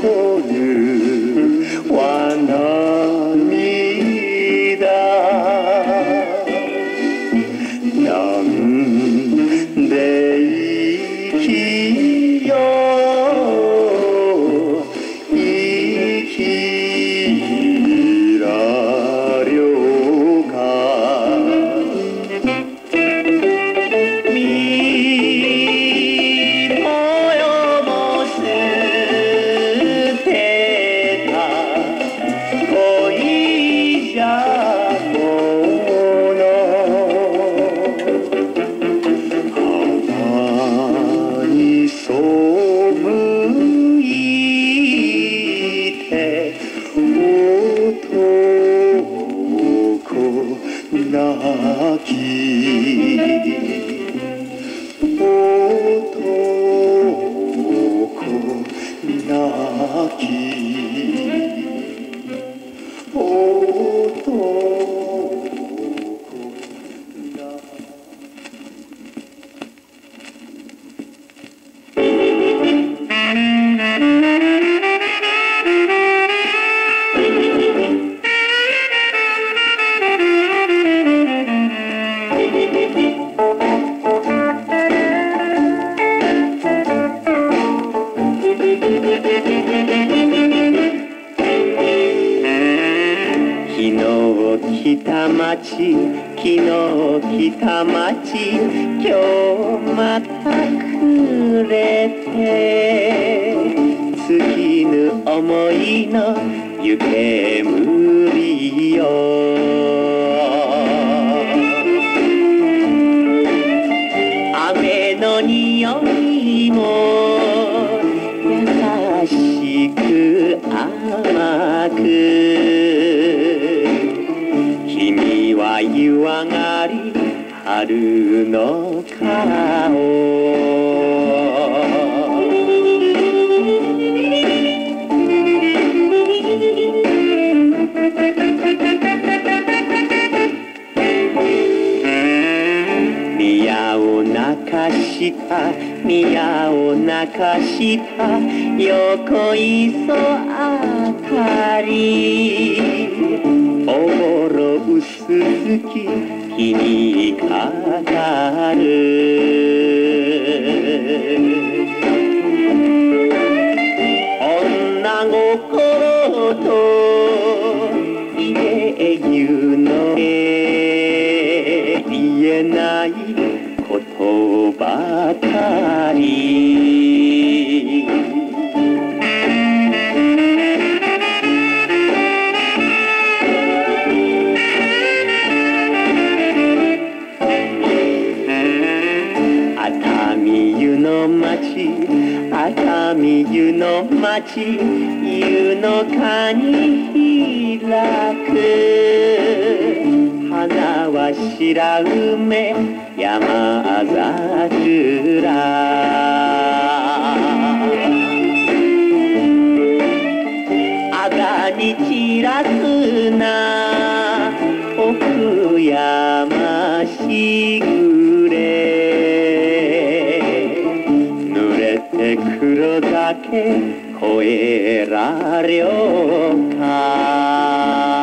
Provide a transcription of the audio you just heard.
for you. Why not? E 町昨日来た町今日また暮れて尽きぬ思いの湯煙よ。雨の匂いも優しく甘く春の顔宮を泣かした宮を泣かした横磯あたりおぼろ薄月にかかる。女心と家牛の言えないことばかり。ち湯のかに開く。花は白梅山桜あがに散らするだけ超えられようか。